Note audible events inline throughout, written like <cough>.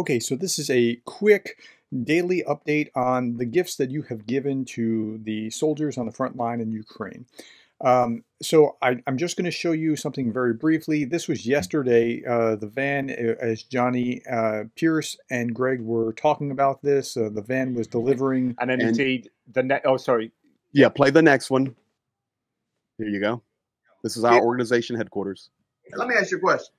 Okay, so this is a quick daily update on the gifts that you have given to the soldiers on the front line in Ukraine. Um, so I, am just going to show you something very briefly. This was yesterday. Uh, the van, uh, as Johnny uh, Pierce and Greg were talking about this, uh, the van was delivering. And then and indeed, the net. Oh, sorry. Yeah, play the next one. Here you go. This is our organization headquarters. Let me ask you a question.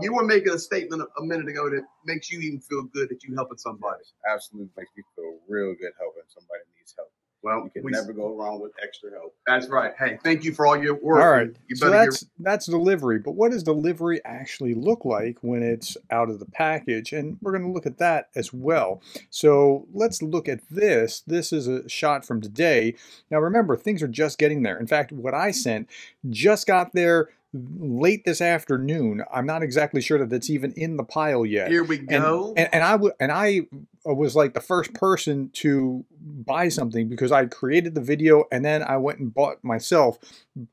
You were making a statement a minute ago that makes you even feel good that you're helping somebody. Absolutely makes me feel real good helping somebody needs help. Well, you can we, never go wrong with extra help. That's right. Hey, thank you for all your work. All right. so that's get... that's delivery. But what does delivery actually look like when it's out of the package? And we're going to look at that as well. So let's look at this. This is a shot from today. Now remember, things are just getting there. In fact, what I sent just got there late this afternoon. I'm not exactly sure that it's even in the pile yet. Here we go. And, and, and I w- and I was like the first person to buy something because I created the video and then I went and bought myself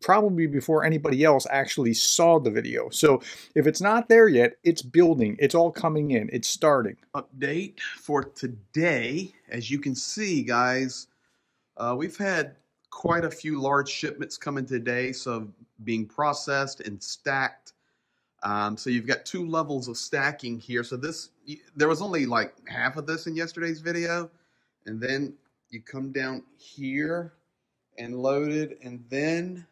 probably before anybody else actually saw the video. So if it's not there yet, it's building. It's all coming in. It's starting. Update for today. As you can see, guys, uh, we've had quite a few large shipments coming today. So being processed and stacked. Um, so you've got two levels of stacking here. So this, there was only like half of this in yesterday's video. And then you come down here and loaded. And then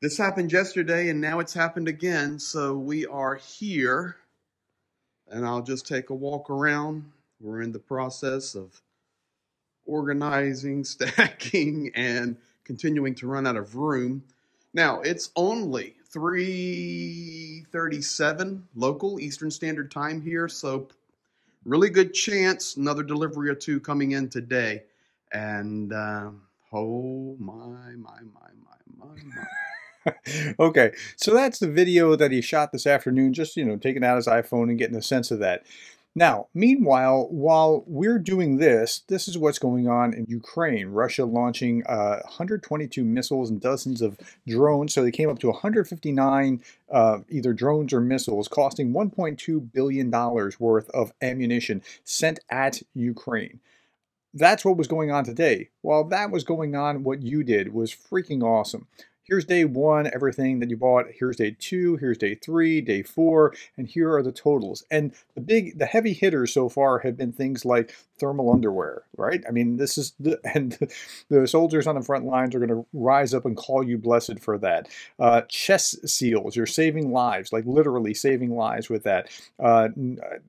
this happened yesterday and now it's happened again. So we are here and I'll just take a walk around. We're in the process of organizing, <laughs> stacking, and continuing to run out of room. Now, it's only 3:37 local Eastern Standard Time here, so really good chance another delivery or two coming in today. And uh, oh my my my my my my. <laughs> okay, so that's the video that he shot this afternoon, just, you know, taking out his iPhone and getting a sense of that. Now, meanwhile, while we're doing this, this is what's going on in Ukraine. Russia launching uh, 122 missiles and dozens of drones. So they came up to 159 uh, either drones or missiles, costing $1.2 billion worth of ammunition sent at Ukraine. That's what was going on today. While that was going on, what you did was freaking awesome here's day one, everything that you bought. Here's day two, here's day three, day four, and here are the totals. And the big, the heavy hitters so far have been things like thermal underwear, right? I mean, this is the, <laughs> and the soldiers on the front lines are going to rise up and call you blessed for that. Uh, chest seals, you're saving lives, like literally saving lives with that. Uh,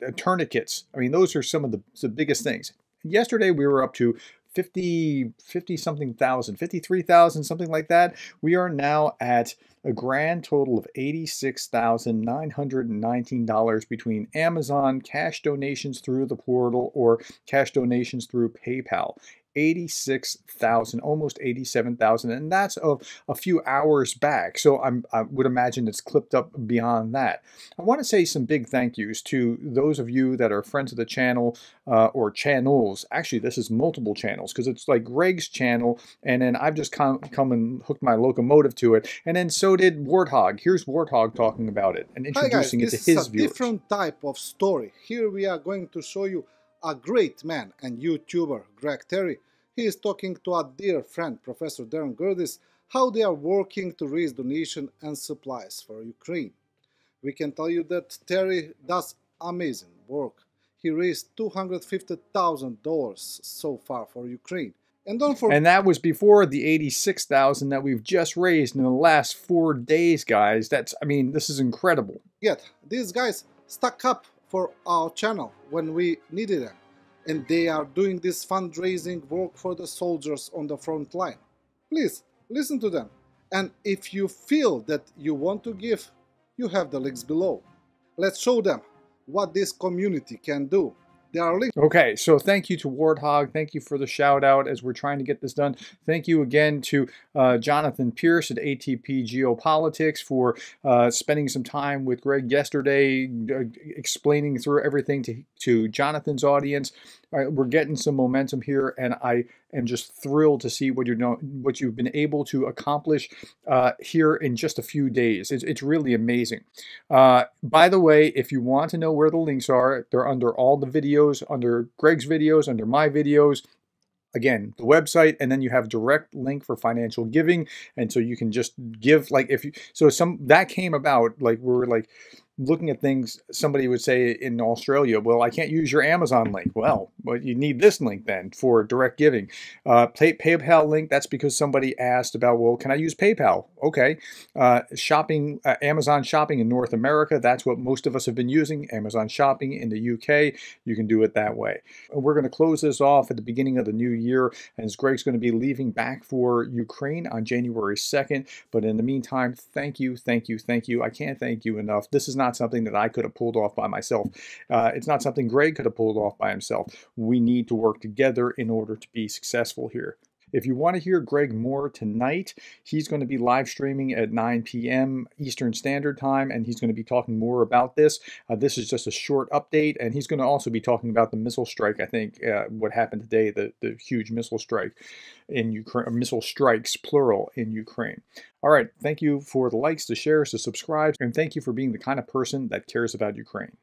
uh tourniquets, I mean, those are some of the, the biggest things. Yesterday we were up to 50, 50 something thousand, 53,000, something like that. We are now at a grand total of $86,919 between Amazon, cash donations through the portal, or cash donations through PayPal. 86,000, almost 87,000, and that's of a few hours back. So I'm, i would imagine it's clipped up beyond that. I want to say some big thank yous to those of you that are friends of the channel uh, or channels. Actually, this is multiple channels because it's like Greg's channel, and then I've just come, come and hooked my locomotive to it, and then so did Warthog. Here's Warthog talking about it and introducing guys, it to his viewers. This is a different type of story. Here we are going to show you a great man and YouTuber, Greg Terry, he is talking to a dear friend, Professor Darin Gerdes, how they are working to raise donation and supplies for Ukraine. We can tell you that Terry does amazing work. He raised $250,000 so far for Ukraine. And don't forget. And that was before the 86,000 that we've just raised in the last 4 days, guys. That's I mean, this is incredible. Yet, these guys stuck up for our channel when we needed them and they are doing this fundraising work for the soldiers on the front line. Please listen to them. And if you feel that you want to give, you have the links below. Let's show them what this community can do. Okay, so thank you to Warthog. Thank you for the shout out as we're trying to get this done. Thank you again to uh, Jonathan Pierce at ATP Geopolitics for uh, spending some time with Greg yesterday, uh, explaining through everything to, to Jonathan's audience. We're getting some momentum here, and I am just thrilled to see what you're doing, what you've been able to accomplish uh, here in just a few days. It's, it's really amazing. Uh, by the way, if you want to know where the links are, they're under all the videos, under Greg's videos, under my videos. Again the website and then you have direct link for financial giving. And so you can just give like if you so some that came about like we're like looking at things, somebody would say in Australia, well, I can't use your Amazon link. Well, but you need this link then for direct giving. Uh, pay, PayPal link, that's because somebody asked about, well, can I use PayPal? Okay. Uh, shopping, uh, Amazon shopping in North America, that's what most of us have been using. Amazon shopping in the UK, you can do it that way. We're going to close this off at the beginning of the new year, and Greg's going to be leaving back for Ukraine on January 2nd. But in the meantime, thank you, thank you, thank you. I can't thank you enough. This is not not something that I could have pulled off by myself. Uh, it's not something Greg could have pulled off by himself. We need to work together in order to be successful here. If you want to hear Greg more tonight, he's going to be live streaming at 9 p.m. Eastern Standard Time, and he's going to be talking more about this. Uh, this is just a short update, and he's going to also be talking about the missile strike. I think uh, what happened today, the the huge missile strike in Ukraine, missile strikes plural in Ukraine. All right, thank you for the likes, the shares, the subscribes, and thank you for being the kind of person that cares about Ukraine.